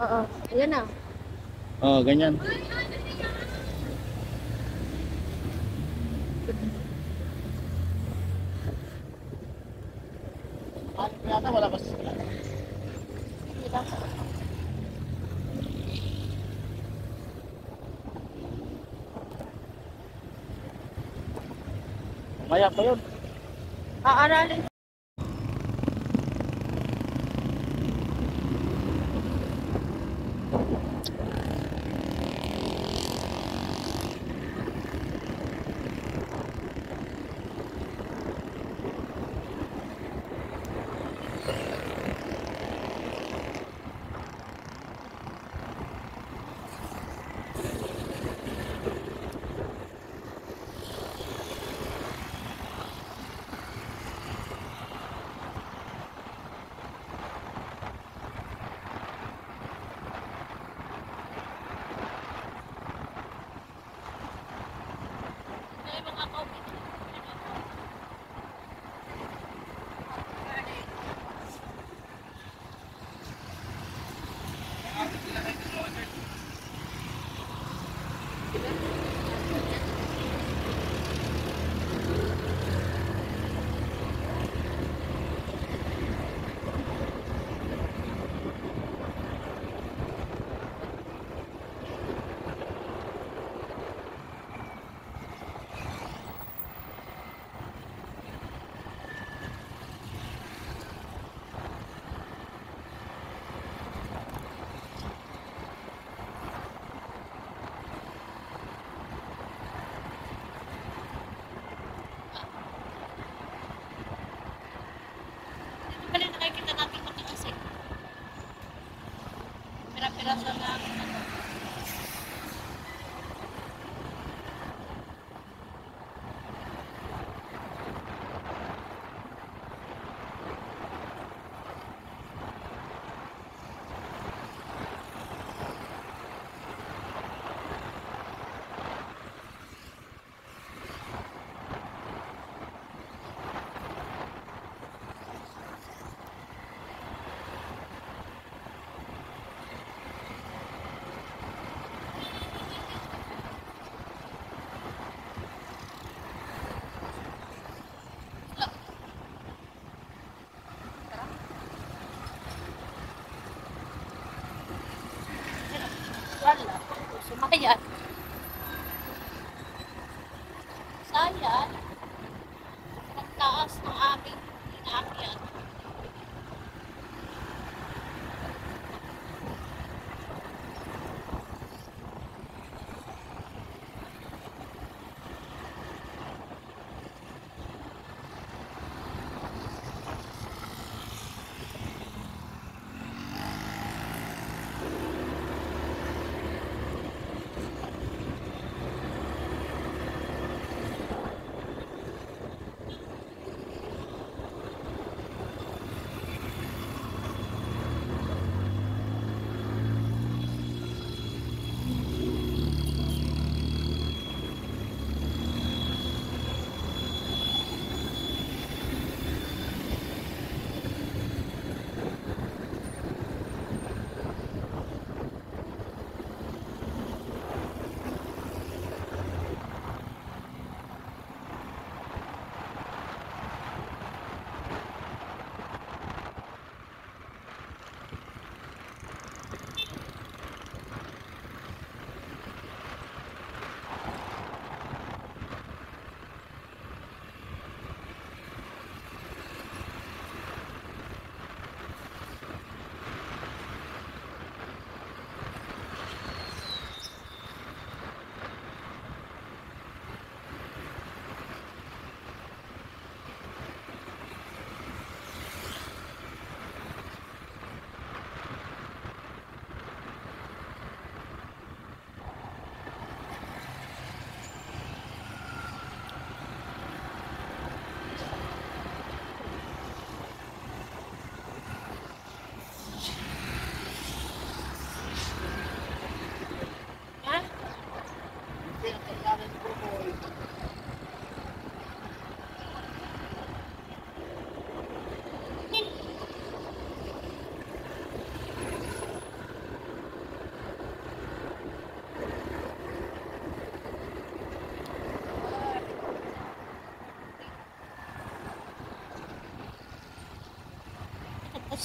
Oo. Ayan na. Oo, oh, ganyan. Yata wala pa sila. Maya pa yun. Aaralin. Thank you. понятно.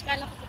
Kala ko